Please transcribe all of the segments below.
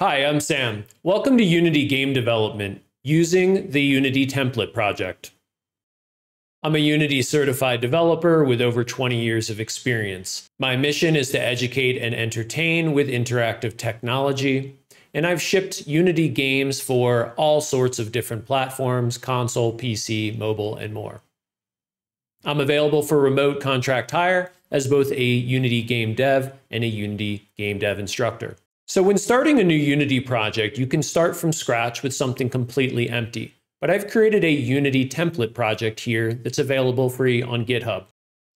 Hi, I'm Sam. Welcome to Unity Game Development using the Unity Template Project. I'm a Unity certified developer with over 20 years of experience. My mission is to educate and entertain with interactive technology, and I've shipped Unity games for all sorts of different platforms console, PC, mobile, and more. I'm available for remote contract hire as both a Unity game dev and a Unity game dev instructor. So when starting a new Unity project, you can start from scratch with something completely empty. But I've created a Unity template project here that's available free on GitHub.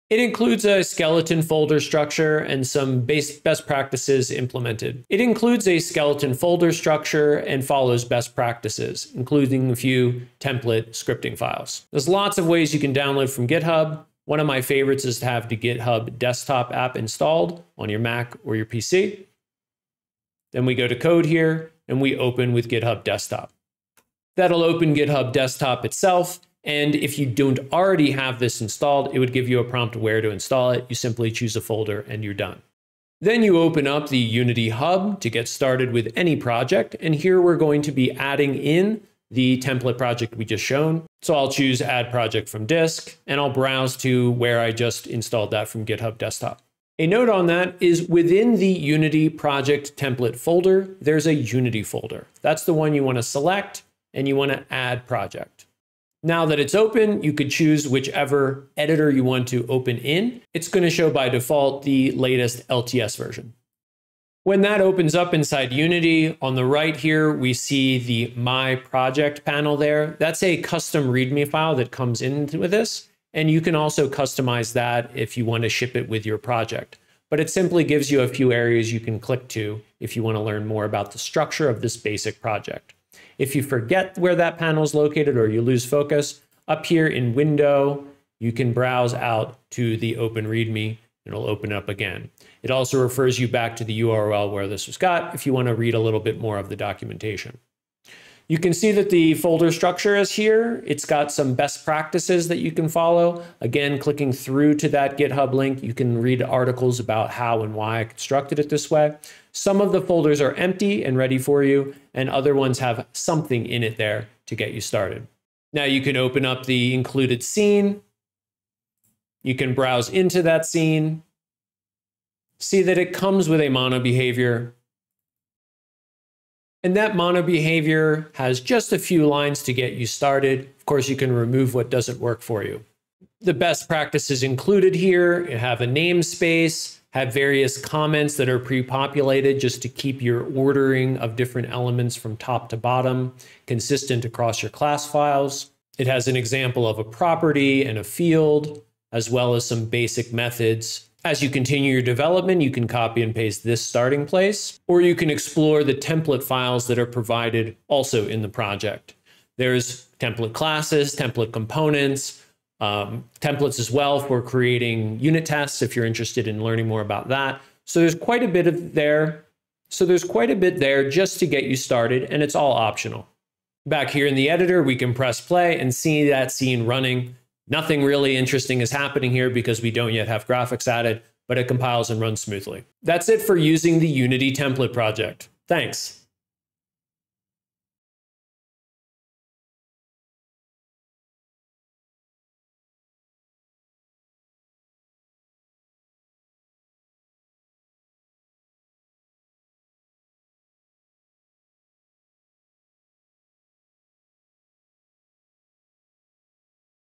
It includes a skeleton folder structure and some best practices implemented. It includes a skeleton folder structure and follows best practices, including a few template scripting files. There's lots of ways you can download from GitHub. One of my favorites is to have the GitHub desktop app installed on your Mac or your PC. Then we go to code here and we open with GitHub Desktop. That'll open GitHub Desktop itself. And if you don't already have this installed, it would give you a prompt where to install it. You simply choose a folder and you're done. Then you open up the Unity Hub to get started with any project. And here we're going to be adding in the template project we just shown. So I'll choose add project from disk and I'll browse to where I just installed that from GitHub Desktop. A note on that is within the Unity project template folder, there's a Unity folder. That's the one you want to select and you want to add project. Now that it's open, you could choose whichever editor you want to open in. It's going to show by default the latest LTS version. When that opens up inside Unity, on the right here, we see the My Project panel there. That's a custom README file that comes into this. And you can also customize that if you want to ship it with your project. But it simply gives you a few areas you can click to if you want to learn more about the structure of this basic project. If you forget where that panel is located or you lose focus, up here in Window, you can browse out to the Open README. It'll open up again. It also refers you back to the URL where this was got if you want to read a little bit more of the documentation. You can see that the folder structure is here. It's got some best practices that you can follow. Again, clicking through to that GitHub link, you can read articles about how and why I constructed it this way. Some of the folders are empty and ready for you, and other ones have something in it there to get you started. Now you can open up the included scene. You can browse into that scene, see that it comes with a MonoBehaviour and that MonoBehaviour has just a few lines to get you started. Of course, you can remove what doesn't work for you. The best practices included here you have a namespace, have various comments that are pre-populated just to keep your ordering of different elements from top to bottom consistent across your class files. It has an example of a property and a field, as well as some basic methods as you continue your development, you can copy and paste this starting place, or you can explore the template files that are provided also in the project. There's template classes, template components, um, templates as well for creating unit tests if you're interested in learning more about that. So there's quite a bit of there. So there's quite a bit there just to get you started, and it's all optional. Back here in the editor, we can press play and see that scene running. Nothing really interesting is happening here because we don't yet have graphics added, but it compiles and runs smoothly. That's it for using the Unity template project. Thanks.